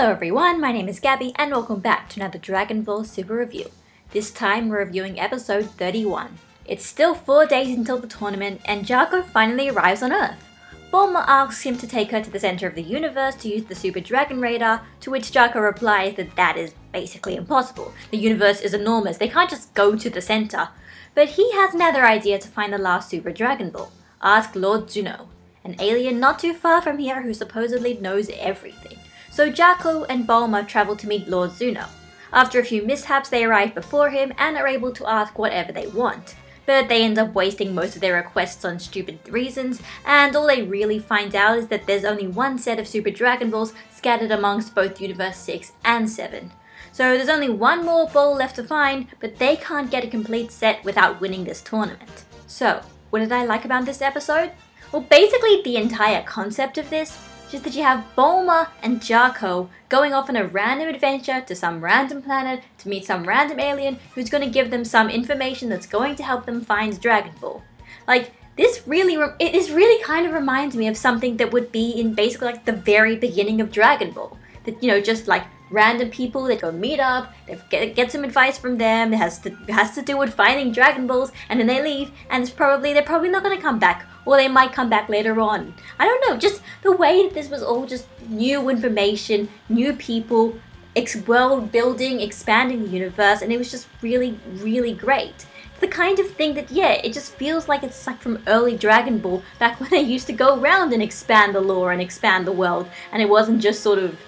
Hello everyone, my name is Gabby and welcome back to another Dragon Ball Super Review. This time we're reviewing episode 31. It's still 4 days until the tournament and Jaco finally arrives on Earth. Bulma asks him to take her to the center of the universe to use the Super Dragon Radar, to which Jaco replies that that is basically impossible. The universe is enormous, they can't just go to the center. But he has another idea to find the last Super Dragon Ball. Ask Lord Zuno, an alien not too far from here who supposedly knows everything so Jaco and Bulma travel to meet Lord Zuno. After a few mishaps, they arrive before him and are able to ask whatever they want. But they end up wasting most of their requests on stupid reasons, and all they really find out is that there's only one set of Super Dragon Balls scattered amongst both Universe 6 and 7. So there's only one more ball left to find, but they can't get a complete set without winning this tournament. So, what did I like about this episode? Well, basically the entire concept of this just that you have Bulma and Jaco going off on a random adventure to some random planet to meet some random alien who's going to give them some information that's going to help them find Dragon Ball. Like, this really, it this really kind of reminds me of something that would be in basically like the very beginning of Dragon Ball. That, you know, just like random people that go meet up, they get, get some advice from them, it has to, has to do with finding Dragon Balls, and then they leave, and it's probably, they're probably not to come back or they might come back later on. I don't know, just the way that this was all just new information, new people, ex- world building, expanding the universe, and it was just really, really great. It's the kind of thing that, yeah, it just feels like it's like from early Dragon Ball, back when they used to go around and expand the lore and expand the world, and it wasn't just sort of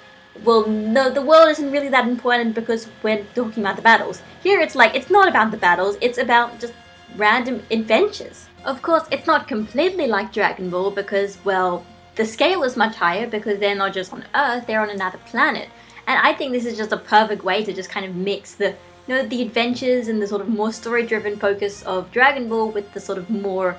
well, no, the world isn't really that important because we're talking about the battles. Here it's like, it's not about the battles, it's about just random adventures. Of course, it's not completely like Dragon Ball because, well, the scale is much higher because they're not just on Earth, they're on another planet. And I think this is just a perfect way to just kind of mix the you know the adventures and the sort of more story-driven focus of Dragon Ball with the sort of more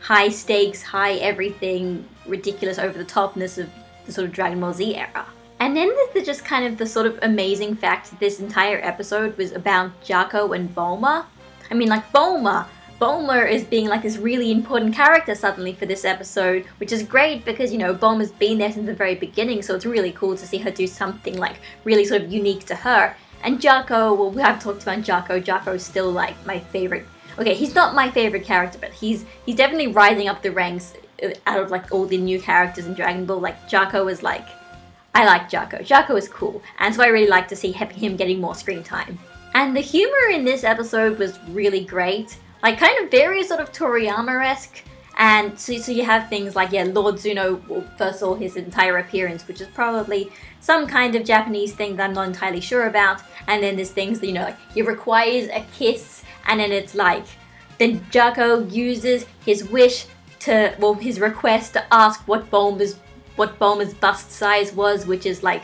high stakes, high everything, ridiculous over the topness of the sort of Dragon Ball Z era. And then there's the just kind of the sort of amazing fact that this entire episode was about Jaco and Bulma. I mean, like Bulma Bulma is being like this really important character suddenly for this episode, which is great because, you know, Bulma's been there since the very beginning, so it's really cool to see her do something like really sort of unique to her. And Jaco, well, we have talked about Jaco. Jaco's still like my favorite. Okay, he's not my favorite character, but he's he's definitely rising up the ranks out of like all the new characters in Dragon Ball. Like Jaco is like, I like Jaco. Jaco is cool, and so I really like to see him getting more screen time. And the humor in this episode was really great like kind of very sort of Toriyama-esque. And so, so you have things like, yeah, Lord Zuno first saw his entire appearance, which is probably some kind of Japanese thing that I'm not entirely sure about. And then there's things you know, like he requires a kiss, and then it's like, then Jaco uses his wish to, well, his request to ask what Bulma's, what Bulma's bust size was, which is like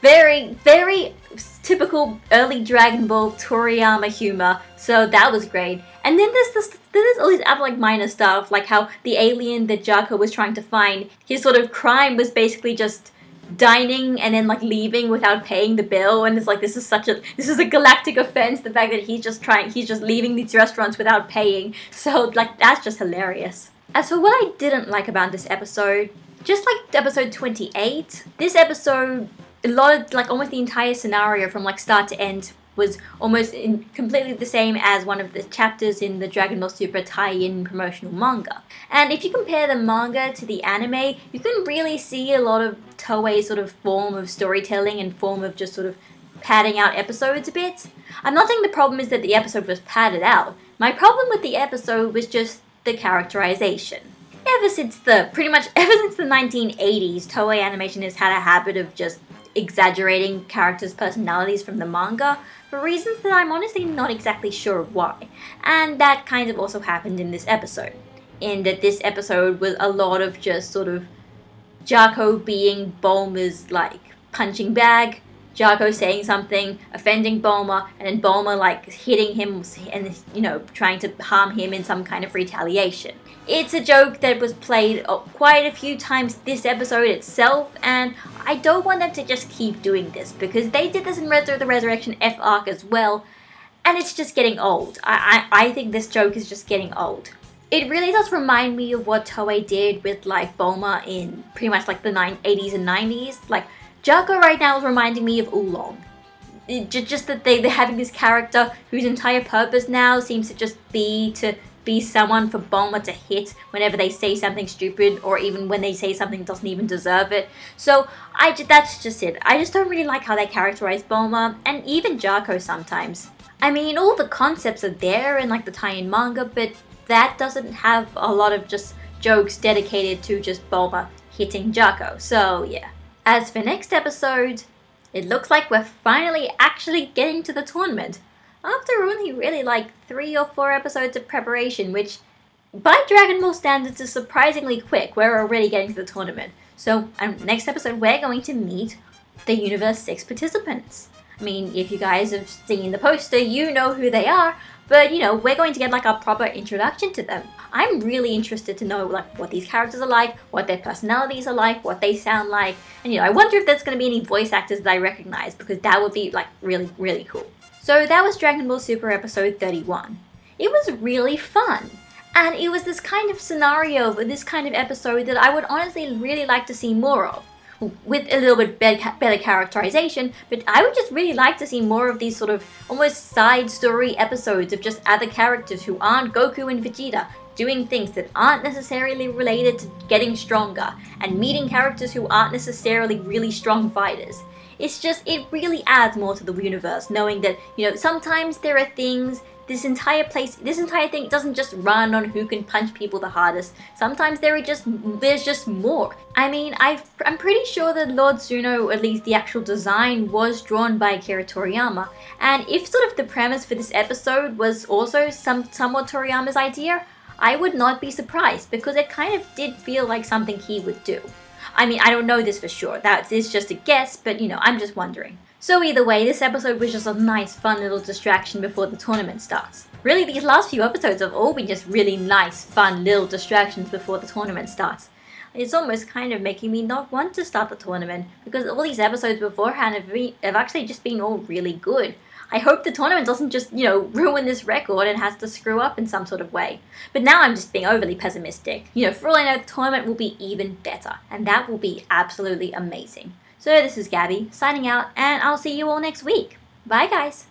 very, very typical early Dragon Ball Toriyama humor. So that was great. And then there's this, there's all these other like minor stuff, like how the alien that Jaco was trying to find, his sort of crime was basically just dining and then like leaving without paying the bill and it's like this is such a this is a galactic offense the fact that he's just trying he's just leaving these restaurants without paying so like that's just hilarious as for what i didn't like about this episode just like episode 28 this episode a lot of like almost the entire scenario from like start to end was almost in, completely the same as one of the chapters in the Dragon Ball Super tie-in promotional manga. And if you compare the manga to the anime, you can really see a lot of Toei's sort of form of storytelling and form of just sort of padding out episodes a bit. I'm not saying the problem is that the episode was padded out. My problem with the episode was just the characterization. Ever since the pretty much ever since the 1980s, Toei Animation has had a habit of just exaggerating characters' personalities from the manga for reasons that I'm honestly not exactly sure why. And that kind of also happened in this episode. In that this episode was a lot of just sort of Jaco being Bulma's like punching bag, Jaco saying something, offending Bulma, and then Bulma like hitting him and you know trying to harm him in some kind of retaliation. It's a joke that was played uh, quite a few times this episode itself, and I don't want them to just keep doing this because they did this in Resurrect the Resurrection F arc as well, and it's just getting old. I, I, I think this joke is just getting old. It really does remind me of what Toei did with like Bulma in pretty much like the 80s and 90s. Like Jaco right now is reminding me of Oolong. It, just that they, they're having this character whose entire purpose now seems to just be to be someone for Bulma to hit whenever they say something stupid or even when they say something doesn't even deserve it. So I that's just it. I just don't really like how they characterize Bulma and even Jaco sometimes. I mean, all the concepts are there in like the tie-in manga, but that doesn't have a lot of just jokes dedicated to just Bulma hitting Jaco. So yeah. As for next episode, it looks like we're finally actually getting to the tournament after only really like three or four episodes of preparation, which by Dragon Ball standards is surprisingly quick. We're already getting to the tournament. So, um, next episode, we're going to meet the Universe 6 participants. I mean, if you guys have seen the poster, you know who they are, but you know, we're going to get like a proper introduction to them. I'm really interested to know like what these characters are like, what their personalities are like, what they sound like, and you know, I wonder if there's going to be any voice actors that I recognize because that would be like really, really cool. So that was Dragon Ball Super episode 31. It was really fun. And it was this kind of scenario, this kind of episode that I would honestly really like to see more of. With a little bit better characterization, but I would just really like to see more of these sort of almost side story episodes of just other characters who aren't Goku and Vegeta doing things that aren't necessarily related to getting stronger and meeting characters who aren't necessarily really strong fighters. It's just, it really adds more to the universe, knowing that, you know, sometimes there are things this entire place, this entire thing doesn't just run on who can punch people the hardest. Sometimes there are just, there's just more. I mean, i am pretty sure that Lord Zuno, at least the actual design, was drawn by Akira Toriyama. And if sort of the premise for this episode was also some somewhat Toriyama's idea, I would not be surprised because it kind of did feel like something he would do. I mean, I don't know this for sure. That is just a guess, but you know, I'm just wondering. So either way, this episode was just a nice, fun little distraction before the tournament starts. Really, these last few episodes have all been just really nice, fun little distractions before the tournament starts. It's almost kind of making me not want to start the tournament because all these episodes beforehand have, re- have actually just been all really good. I hope the tournament doesn't just, you know, ruin this record and has to screw up in some sort of way. But now I'm just being overly pessimistic. You know, for all I know, the tournament will be even better, and that will be absolutely amazing. So this is Gabby, signing out, and I'll see you all next week. Bye, guys!